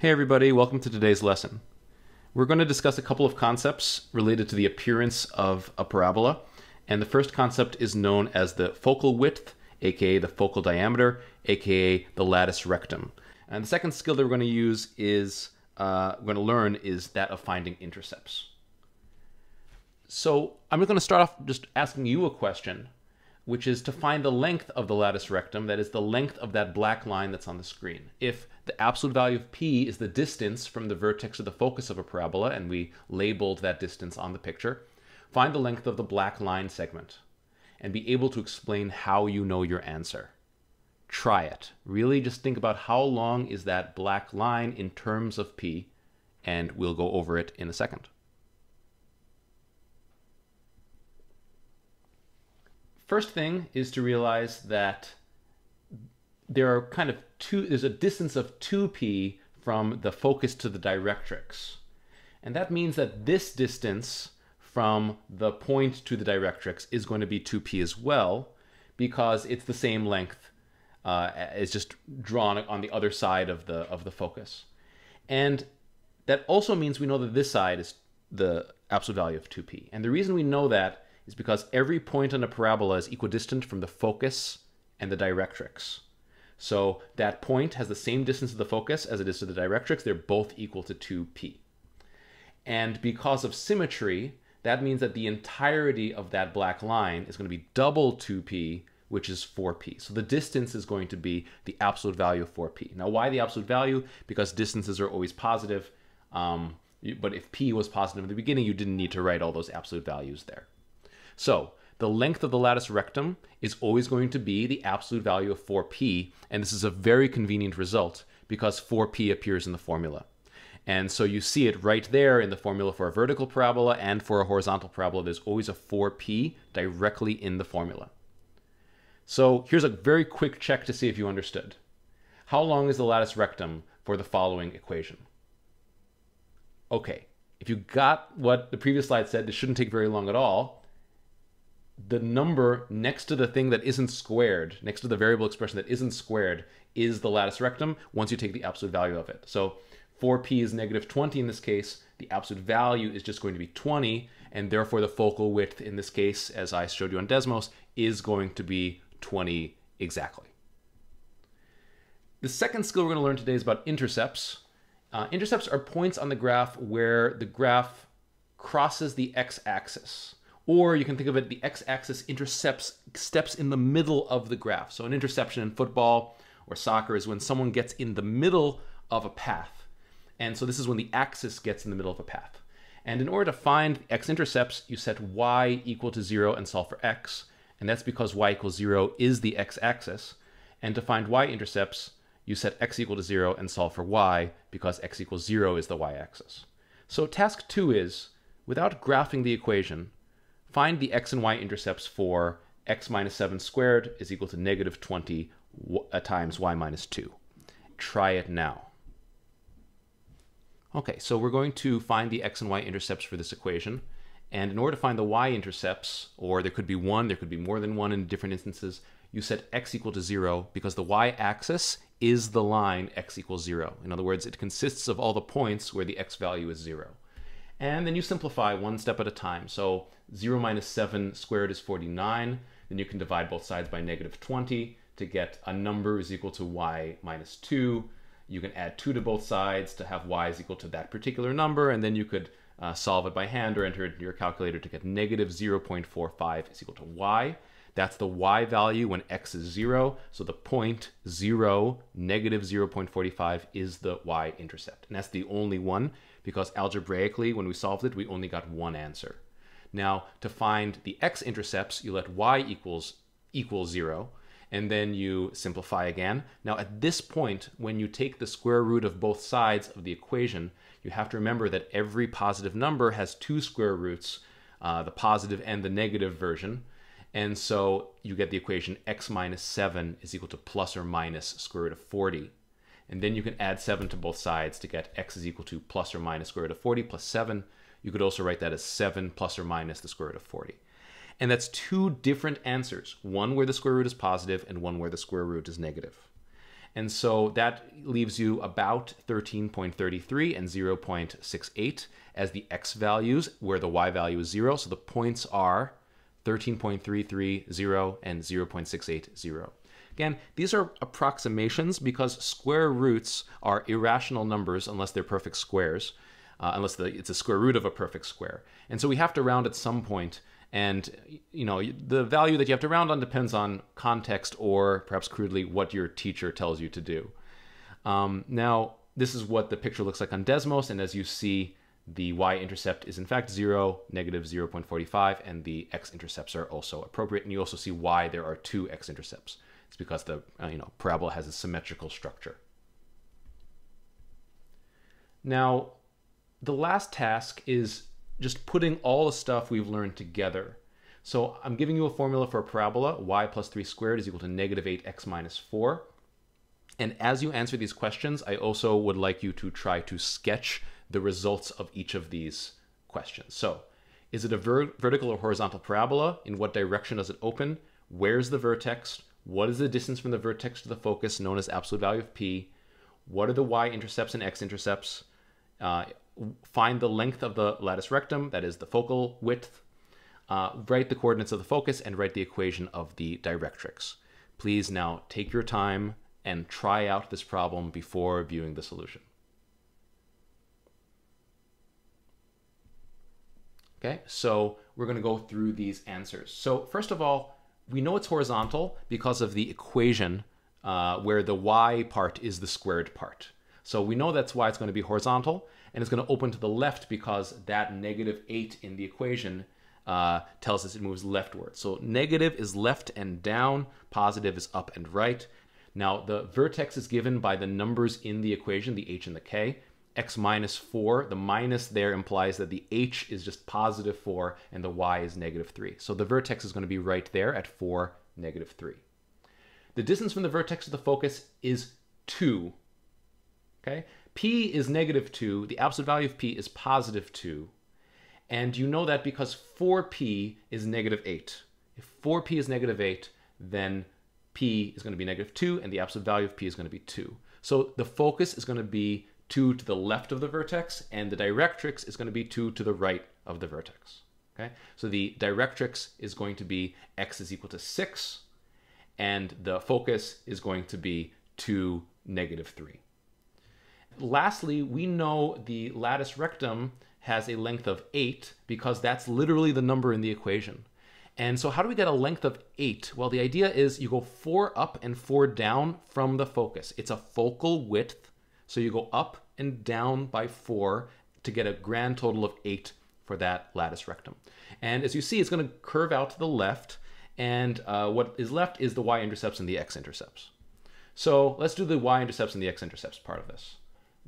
Hey everybody, welcome to today's lesson. We're going to discuss a couple of concepts related to the appearance of a parabola. And the first concept is known as the focal width, aka the focal diameter, aka the latus rectum. And the second skill that we're going to use is, uh, we're going to learn is that of finding intercepts. So I'm going to start off just asking you a question, which is to find the length of the latus rectum, that is the length of that black line that's on the screen. If the absolute value of p is the distance from the vertex to the focus of a parabola, and we labeled that distance on the picture. Find the length of the black line segment and be able to explain how you know your answer. Try it. Really just think about how long is that black line in terms of p, and we'll go over it in a second. First thing is to realize that there are kind of two, there's a distance of 2p from the focus to the directrix. And that means that this distance from the point to the directrix is going to be 2p as well, because it's the same length uh, is just drawn on the other side of the of the focus. And that also means we know that this side is the absolute value of 2p. And the reason we know that is because every point on a parabola is equidistant from the focus and the directrix. So that point has the same distance to the focus as it is to the directrix. They're both equal to 2p. And because of symmetry, that means that the entirety of that black line is going to be double 2p, which is 4p. So the distance is going to be the absolute value of 4p. Now, why the absolute value? Because distances are always positive. Um, but if p was positive in the beginning, you didn't need to write all those absolute values there. So the length of the latus rectum is always going to be the absolute value of 4p, and this is a very convenient result because 4p appears in the formula. And so you see it right there in the formula for a vertical parabola and for a horizontal parabola. There's always a 4p directly in the formula. So here's a very quick check to see if you understood. How long is the latus rectum for the following equation? Okay, if you got what the previous slide said, this shouldn't take very long at all the number next to the thing that isn't squared, next to the variable expression that isn't squared, is the latus rectum once you take the absolute value of it. So 4p is negative 20 in this case. The absolute value is just going to be 20, and therefore the focal width in this case, as I showed you on Desmos, is going to be 20 exactly. The second skill we're going to learn today is about intercepts. Uh, intercepts are points on the graph where the graph crosses the x-axis. Or you can think of it, the x-axis intercepts steps in the middle of the graph. So an interception in football or soccer is when someone gets in the middle of a path. And so this is when the axis gets in the middle of a path. And in order to find x-intercepts, you set y equal to zero and solve for x. And that's because y equals zero is the x-axis. And to find y-intercepts, you set x equal to zero and solve for y because x equals zero is the y-axis. So task two is, without graphing the equation, Find the x and y intercepts for x minus 7 squared is equal to negative 20 uh, times y minus 2. Try it now. Okay, so we're going to find the x and y intercepts for this equation. And in order to find the y-intercepts, or there could be one, there could be more than one in different instances, you set x equal to 0 because the y-axis is the line x equals 0. In other words, it consists of all the points where the x value is 0. And then you simplify one step at a time. So 0 minus 7 squared is 49. Then you can divide both sides by negative 20 to get a number is equal to y minus 2. You can add 2 to both sides to have y is equal to that particular number, and then you could uh, solve it by hand or enter it in your calculator to get negative 0.45 is equal to y. That's the y value when x is 0. So the point 0, negative 0.45 is the y-intercept. And that's the only one because algebraically, when we solved it, we only got one answer. Now, to find the x-intercepts, you let y equals equal 0, and then you simplify again. Now, at this point, when you take the square root of both sides of the equation, you have to remember that every positive number has two square roots, uh, the positive and the negative version. And so you get the equation x minus 7 is equal to plus or minus square root of 40. And then you can add 7 to both sides to get x is equal to plus or minus square root of 40 plus 7. You could also write that as 7 plus or minus the square root of 40. And that's two different answers, one where the square root is positive and one where the square root is negative. And so that leaves you about 13.33 and 0.68 as the x values, where the y value is 0. So the points are 13.330 and 0.680. Again, these are approximations because square roots are irrational numbers unless they're perfect squares, uh, unless the, it's a square root of a perfect square. And so we have to round at some point, and you know the value that you have to round on depends on context or perhaps crudely what your teacher tells you to do. Um, now, this is what the picture looks like on Desmos, and as you see, the y-intercept is in fact 0, negative 0.45, and the x-intercepts are also appropriate. And you also see why there are two x-intercepts. It's because the uh, you know parabola has a symmetrical structure. Now, the last task is just putting all the stuff we've learned together. So I'm giving you a formula for a parabola. y plus 3 squared is equal to negative 8x minus 4. And as you answer these questions, I also would like you to try to sketch the results of each of these questions. So is it a ver vertical or horizontal parabola? In what direction does it open? Where's the vertex? What is the distance from the vertex to the focus, known as absolute value of p? What are the y-intercepts and x-intercepts? Uh, find the length of the latus rectum, that is the focal width. Uh, write the coordinates of the focus and write the equation of the directrix. Please now take your time and try out this problem before viewing the solution. Okay, so we're going to go through these answers. So first of all, we know it's horizontal because of the equation uh, where the y part is the squared part. So we know that's why it's going to be horizontal, and it's going to open to the left because that negative 8 in the equation uh, tells us it moves leftward. So negative is left and down, positive is up and right. Now the vertex is given by the numbers in the equation, the h and the k. x minus 4, the minus there implies that the h is just positive 4 and the y is negative 3. So the vertex is going to be right there at 4, negative 3. The distance from the vertex to the focus is 2. Okay, p is negative 2, the absolute value of p is positive 2. And you know that because 4p is negative 8. If 4p is negative 8, then p is going to be negative 2, and the absolute value of p is going to be 2. So the focus is going to be 2 to the left of the vertex, and the directrix is going to be 2 to the right of the vertex. Okay, so the directrix is going to be x is equal to 6, and the focus is going to be 2, negative 3 lastly, we know the latus rectum has a length of 8 because that's literally the number in the equation. And so how do we get a length of 8? Well, the idea is you go 4 up and 4 down from the focus. It's a focal width, so you go up and down by 4 to get a grand total of 8 for that latus rectum. And as you see, it's going to curve out to the left, and uh, what is left is the y-intercepts and the x-intercepts. So let's do the y-intercepts and the x-intercepts part of this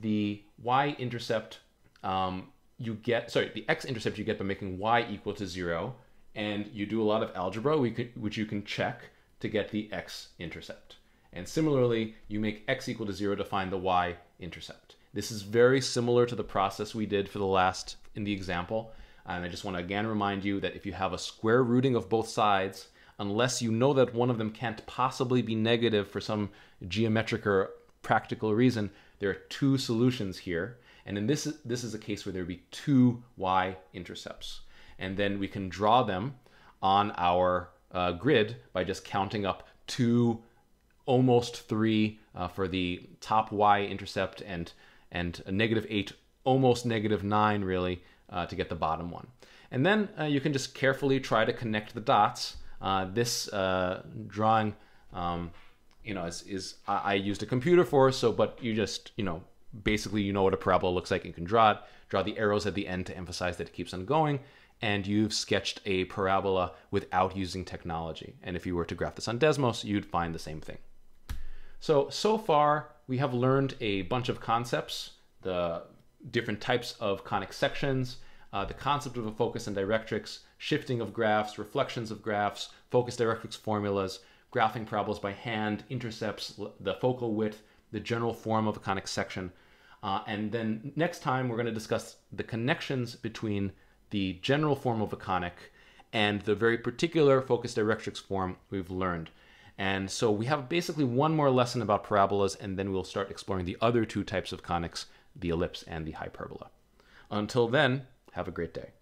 the y-intercept um, you get, sorry, the x-intercept you get by making y equal to zero, and you do a lot of algebra, which you can check to get the x-intercept. And similarly, you make x equal to zero to find the y-intercept. This is very similar to the process we did for the last, in the example. And I just want to again remind you that if you have a square rooting of both sides, unless you know that one of them can't possibly be negative for some geometric or practical reason, there are two solutions here. And in this, this is a case where there would be two y-intercepts. And then we can draw them on our uh, grid by just counting up two, almost three uh, for the top y-intercept and, and a negative eight, almost negative nine really, uh, to get the bottom one. And then uh, you can just carefully try to connect the dots. Uh, this uh, drawing um, you know, is, is I, I used a computer for, so, but you just, you know, basically you know what a parabola looks like, you can draw it, draw the arrows at the end to emphasize that it keeps on going, and you've sketched a parabola without using technology. And if you were to graph this on Desmos, you'd find the same thing. So, so far, we have learned a bunch of concepts, the different types of conic sections, uh, the concept of a focus and directrix, shifting of graphs, reflections of graphs, focus directrix formulas, graphing parabolas by hand, intercepts, the focal width, the general form of a conic section. Uh, and then next time we're going to discuss the connections between the general form of a conic and the very particular focus directrix form we've learned. And so we have basically one more lesson about parabolas, and then we'll start exploring the other two types of conics, the ellipse and the hyperbola. Until then, have a great day.